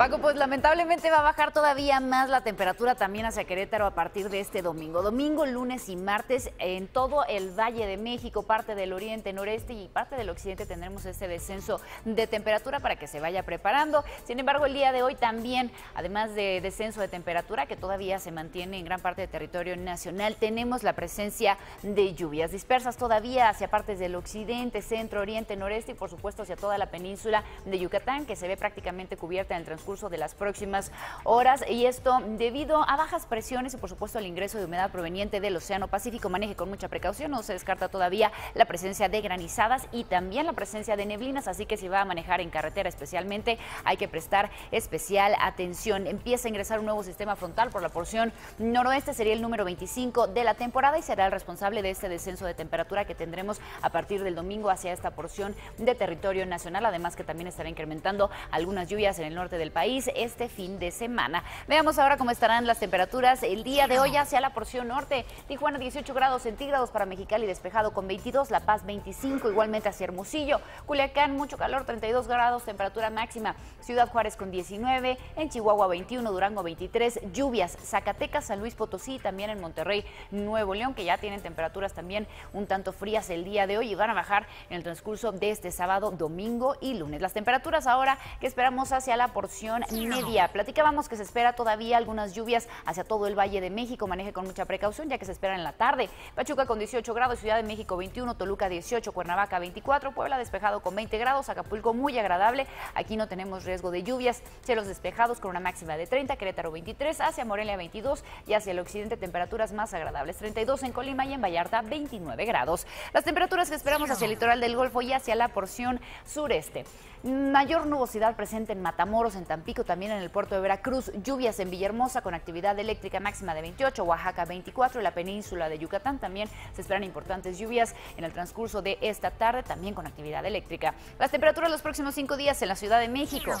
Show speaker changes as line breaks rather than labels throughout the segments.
Paco, pues lamentablemente va a bajar todavía más la temperatura también hacia Querétaro a partir de este domingo. Domingo, lunes y martes en todo el Valle de México, parte del oriente, noreste y parte del occidente tendremos este descenso de temperatura para que se vaya preparando. Sin embargo, el día de hoy también, además de descenso de temperatura que todavía se mantiene en gran parte del territorio nacional, tenemos la presencia de lluvias dispersas todavía hacia partes del occidente, centro, oriente, noreste y por supuesto hacia toda la península de Yucatán que se ve prácticamente cubierta en el transcurso curso de las próximas horas y esto debido a bajas presiones y por supuesto al ingreso de humedad proveniente del Océano Pacífico. Maneje con mucha precaución, no se descarta todavía la presencia de granizadas y también la presencia de neblinas, así que si va a manejar en carretera especialmente hay que prestar especial atención. Empieza a ingresar un nuevo sistema frontal por la porción noroeste, sería el número 25 de la temporada y será el responsable de este descenso de temperatura que tendremos a partir del domingo hacia esta porción de territorio nacional, además que también estará incrementando algunas lluvias en el norte del país este fin de semana. Veamos ahora cómo estarán las temperaturas el día de hoy hacia la porción norte. Tijuana 18 grados centígrados para Mexicali despejado con 22, La Paz 25, igualmente hacia Hermosillo. Culiacán mucho calor, 32 grados temperatura máxima. Ciudad Juárez con 19, en Chihuahua 21, Durango 23, lluvias. Zacatecas, San Luis Potosí, también en Monterrey, Nuevo León, que ya tienen temperaturas también un tanto frías el día de hoy y van a bajar en el transcurso de este sábado, domingo y lunes. Las temperaturas ahora que esperamos hacia la porción media. Platicábamos que se espera todavía algunas lluvias hacia todo el Valle de México. Maneje con mucha precaución ya que se espera en la tarde. Pachuca con 18 grados, Ciudad de México 21, Toluca 18, Cuernavaca 24, Puebla despejado con 20 grados, Acapulco muy agradable. Aquí no tenemos riesgo de lluvias. Cielos despejados con una máxima de 30, Querétaro 23, hacia Morelia 22 y hacia el occidente temperaturas más agradables. 32 en Colima y en Vallarta 29 grados. Las temperaturas que esperamos hacia el litoral del Golfo y hacia la porción sureste. Mayor nubosidad presente en Matamoros, en Tampico, también en el puerto de Veracruz. Lluvias en Villahermosa con actividad eléctrica máxima de 28, Oaxaca 24 y la península de Yucatán también se esperan importantes lluvias en el transcurso de esta tarde, también con actividad eléctrica. Las temperaturas los próximos cinco días en la Ciudad de México.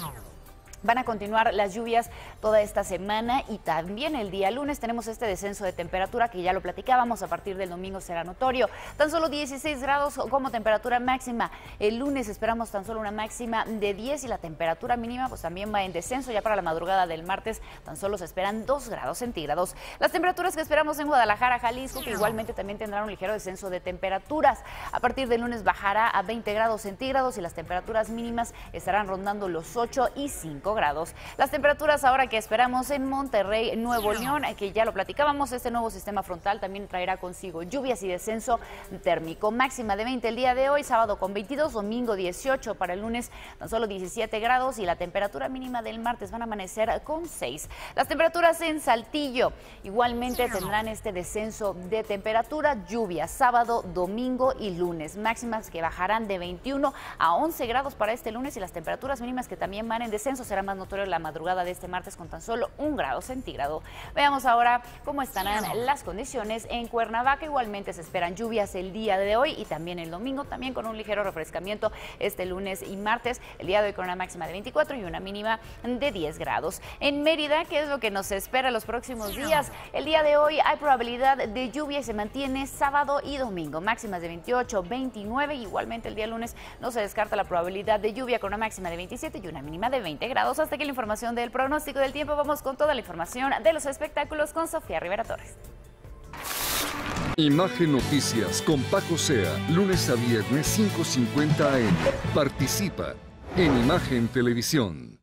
Van a continuar las lluvias toda esta semana y también el día lunes tenemos este descenso de temperatura que ya lo platicábamos, a partir del domingo será notorio. Tan solo 16 grados como temperatura máxima. El lunes esperamos tan solo una máxima de 10 y la temperatura mínima pues también va en descenso. Ya para la madrugada del martes tan solo se esperan 2 grados centígrados. Las temperaturas que esperamos en Guadalajara, Jalisco, que igualmente también tendrán un ligero descenso de temperaturas. A partir del lunes bajará a 20 grados centígrados y las temperaturas mínimas estarán rondando los 8 y 5 grados. Las temperaturas ahora que esperamos en Monterrey, Nuevo León, que ya lo platicábamos, este nuevo sistema frontal también traerá consigo lluvias y descenso térmico. Máxima de 20 el día de hoy, sábado con 22, domingo 18, para el lunes tan solo 17 grados y la temperatura mínima del martes van a amanecer con 6. Las temperaturas en Saltillo igualmente tendrán este descenso de temperatura, lluvia sábado, domingo y lunes. Máximas que bajarán de 21 a 11 grados para este lunes y las temperaturas mínimas que también van en descenso serán más notorio la madrugada de este martes con tan solo un grado centígrado. Veamos ahora cómo estarán las condiciones en Cuernavaca. Igualmente se esperan lluvias el día de hoy y también el domingo, también con un ligero refrescamiento este lunes y martes. El día de hoy con una máxima de 24 y una mínima de 10 grados. En Mérida, ¿qué es lo que nos espera los próximos días? El día de hoy hay probabilidad de lluvia y se mantiene sábado y domingo. Máximas de 28, 29. Igualmente el día lunes no se descarta la probabilidad de lluvia con una máxima de 27 y una mínima de 20 Hasta aquí la información del pronóstico del tiempo. Vamos con toda la información de los espectáculos con Sofía Rivera Torres.
Imagen Noticias con Paco Sea, lunes a viernes 5.50 AM. Participa en Imagen Televisión.